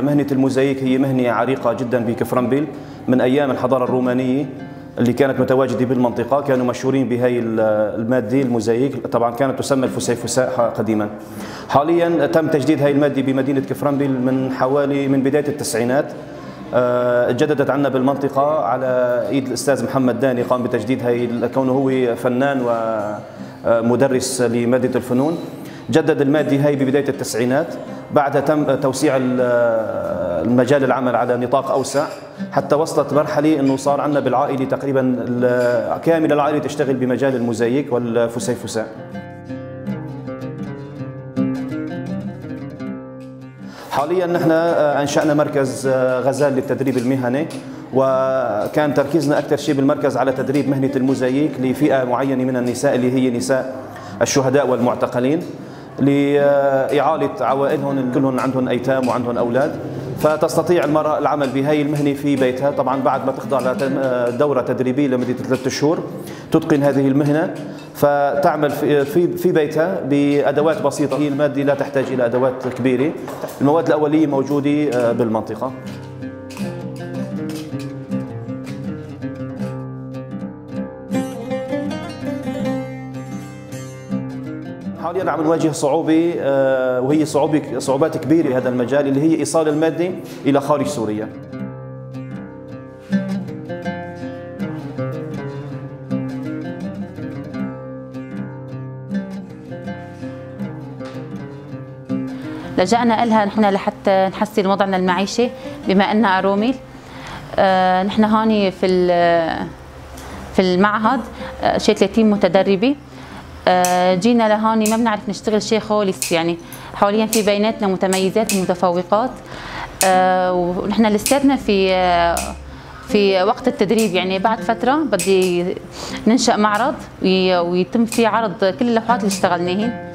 مهنة الموزاييك هي مهنة عريقة جدا بكفرنبيل من أيام الحضارة الرومانية اللي كانت متواجدة بالمنطقة كانوا مشهورين بهي المادة الموزاييك طبعا كانت تسمى الفسيفساء قديما. حاليا تم تجديد هاي المادة بمدينة كفرنبيل من حوالي من بداية التسعينات. آه، جددت عنا بالمنطقة على إيد الأستاذ محمد داني قام بتجديد هي كونه هو فنان ومدرس لمادة الفنون. جدد المادة هي ببداية التسعينات بعدها تم توسيع المجال العمل على نطاق أوسع حتى وصلت مرحلة إنه صار عندنا بالعائلة تقريبا كامل العائلة تشتغل بمجال الموزاييك والفسيفساء حاليا نحن أنشأنا مركز غزال للتدريب المهني وكان تركيزنا أكثر شيء بالمركز على تدريب مهنة الموزاييك لفئة معينة من النساء اللي هي نساء الشهداء والمعتقلين. لإعالة عوائلهم كلهم عندهم أيتام وعندهم أولاد. فتستطيع المرأة العمل بهي المهنة في بيتها. طبعا بعد ما تخضع لدورة تدريبية لمدة ثلاثة شهور تتقن هذه المهنة. فتعمل في بيتها بأدوات بسيطة. هي المادة لا تحتاج إلى أدوات كبيرة. المواد الأولية موجودة بالمنطقة. حاليا عم نواجه صعوبه آه، وهي صعوبه صعوبات كبيرة هذا المجال اللي هي إيصال المادة إلى خارج سوريا. لجأنا لها نحن لحتى نحسن وضعنا المعيشي بما أنها أروميل. آه، نحن هون في في المعهد آه، شيء 30 متدربه جينا لهون ما بنعرف نشتغل شيء خالص يعني. حاليا في بيناتنا متميزات ومتفوقات. آه، ونحن لساتنا في آه، في وقت التدريب يعني. بعد فترة بدي ننشأ معرض ويتم فيه عرض كل اللوحات اللي اشتغلناهن